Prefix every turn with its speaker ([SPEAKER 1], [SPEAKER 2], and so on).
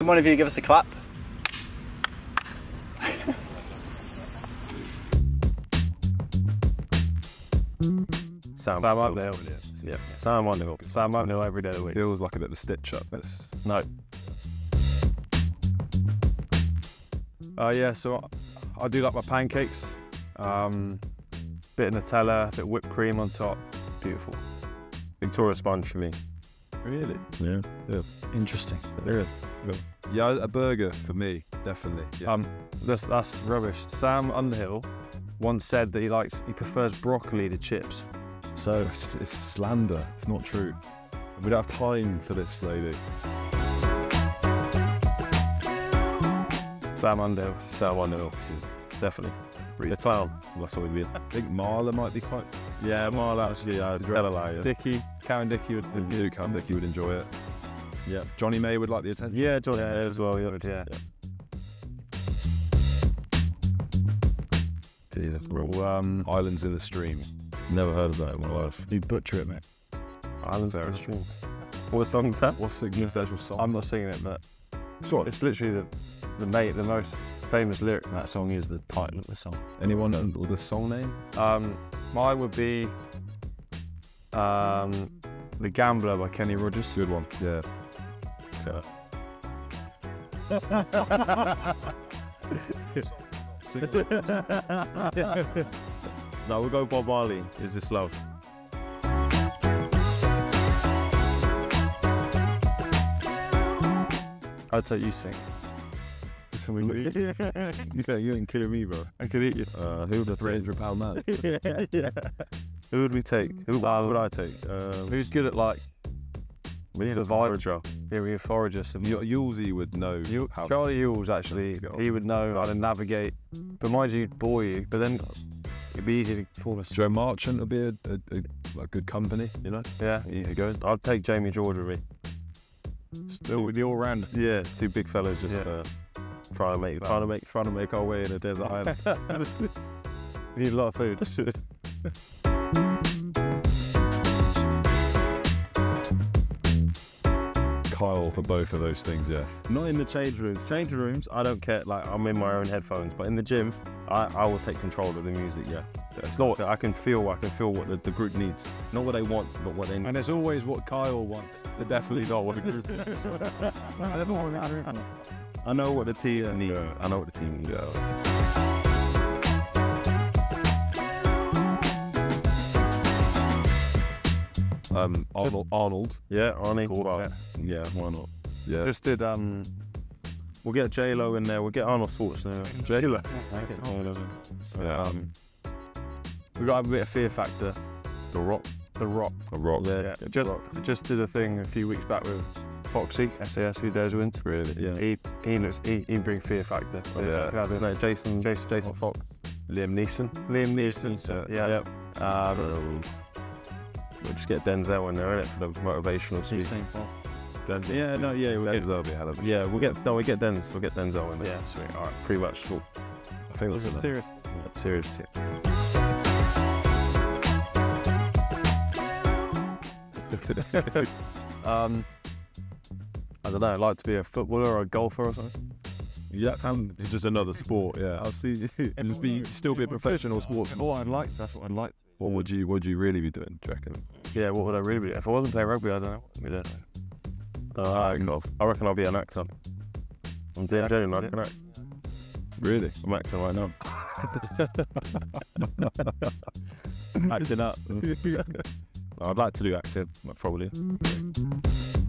[SPEAKER 1] Can one of you give us a clap?
[SPEAKER 2] Sam, Sam Uphill. Yeah, Sam Uphill. Sam Uphill every day of the week.
[SPEAKER 3] Feels like a bit of a stitch up. This.
[SPEAKER 2] No. Uh, yeah, so I, I do like my pancakes. Um, bit of Nutella, a bit of whipped cream on top. Beautiful. Victoria sponge for me.
[SPEAKER 3] Really?
[SPEAKER 2] Yeah.
[SPEAKER 3] Yeah.
[SPEAKER 1] Interesting.
[SPEAKER 2] Yeah.
[SPEAKER 3] Yeah, a burger for me, definitely. Yeah.
[SPEAKER 2] Um, that's, that's rubbish. Sam Underhill once said that he likes, he prefers broccoli to chips.
[SPEAKER 3] so it's, it's slander. It's not true. We don't have time for this lady.
[SPEAKER 2] Sam Underhill. Sam Underhill. Definitely. The clown. That's what we mean.
[SPEAKER 3] I think Marler might be quite.
[SPEAKER 2] Yeah, more actually, yeah. Dickie, Karen Dicky would,
[SPEAKER 3] new Cowan-Dickie would enjoy it. Yeah. Johnny May would like the attention.
[SPEAKER 2] Yeah, Johnny yeah, as well. Yeah. yeah.
[SPEAKER 3] Well, um, Islands in the Stream. Never heard of that in my life.
[SPEAKER 1] You butcher it, mate.
[SPEAKER 2] Islands in the Stream. What song song's that?
[SPEAKER 3] What's the most actual song?
[SPEAKER 2] I'm not singing it, but
[SPEAKER 3] Sure.
[SPEAKER 2] it's literally the the mate, the most famous lyric.
[SPEAKER 1] in That song is the title of the song.
[SPEAKER 3] Anyone know the song name?
[SPEAKER 2] Um, mine would be um, "The Gambler" by Kenny Rogers.
[SPEAKER 3] Good one. Yeah.
[SPEAKER 2] No, we'll go Bob Marley. Is this love? I'd say you sing. You sing.
[SPEAKER 3] Yeah, you ain't kidding me, bro.
[SPEAKER 2] I could eat you.
[SPEAKER 3] Uh, who the 300 pound man?
[SPEAKER 2] yeah. Who would we take? Who uh, would I take? Um, who's good at like
[SPEAKER 3] We need a
[SPEAKER 2] survival? Yeah, we need a forager. Some
[SPEAKER 3] Y- Yulesy would know
[SPEAKER 2] You,
[SPEAKER 3] how.
[SPEAKER 2] Charlie Ewels actually, he would know how to navigate. But mind you, he'd bore you. But then it'd be easy to fall asleep.
[SPEAKER 3] Joe Marchant would be a, a, a, a good company, you know?
[SPEAKER 2] Yeah, easy going. I'd take Jamie George with me.
[SPEAKER 1] Still with the all rounder.
[SPEAKER 2] Yeah, two big fellas just
[SPEAKER 3] Yeah.
[SPEAKER 2] uh, trying to make trying to make trying to make our way in a desert island. we need a lot of food.
[SPEAKER 3] Kyle for both of those things, yeah.
[SPEAKER 2] Not in the change rooms. Change rooms, I don't care. Like I'm in my own headphones, but in the gym, I, I will take control of the music. Yeah, it's not. I can feel. I can feel what the, the group needs. Not what they want, but what they need.
[SPEAKER 1] And it's always what Kyle wants.
[SPEAKER 2] They're definitely not what the group needs. I know what the team needs.
[SPEAKER 3] Yeah.
[SPEAKER 2] I know what the team needs.
[SPEAKER 3] Um, Arnold. Arnold.
[SPEAKER 2] Yeah, Arnie.
[SPEAKER 1] Cool.
[SPEAKER 2] Well, yeah, why not?
[SPEAKER 3] Yeah.
[SPEAKER 2] Just did. Um, we'll get J Lo in there. We'll get Arnold Schwarzenegger. J Lo.
[SPEAKER 3] Yeah.
[SPEAKER 2] Um, we got a bit of fear factor.
[SPEAKER 3] The Rock.
[SPEAKER 2] The Rock.
[SPEAKER 3] The Rock.
[SPEAKER 2] Yeah, just just did a thing a few weeks back with Foxy, SAS, who dares win.
[SPEAKER 3] Really?
[SPEAKER 2] Yeah, he he looks he he bring fear factor.
[SPEAKER 3] Yeah.
[SPEAKER 2] I don't Jason Jason Jason Fox,
[SPEAKER 3] Liam Neeson.
[SPEAKER 2] Liam Neeson. Yeah, yeah. Um, we'll just get Denzel in there, innit, for the motivational speech.
[SPEAKER 3] Denzel.
[SPEAKER 2] Yeah, no, yeah, we'll get,
[SPEAKER 3] Denzel would be a hell of a
[SPEAKER 2] yeah, we'll get no, we get Denzel, we'll get Denzel in there. Yeah, sweet. All right, pretty much cool.
[SPEAKER 3] I think that's enough.
[SPEAKER 1] Serious.
[SPEAKER 2] Yeah, serious tip. um, I don't know. I'd like to be a footballer or a golfer or something.
[SPEAKER 3] Yeah, and it's just another sport. Yeah, I'll see. just be still be a professional sportsman.
[SPEAKER 1] Oh, I'd like. That's what I'd like.
[SPEAKER 3] What would you What would you really be doing? Do you reckon?
[SPEAKER 2] Yeah, what would I really be? If I wasn't playing rugby, I don't know. what I'd be doing. Uh, I, reckon, I reckon I'll be an actor. I'm doing genuine. I can act.
[SPEAKER 3] Really?
[SPEAKER 2] I'm acting right now. acting up. I'd like to do acting, probably.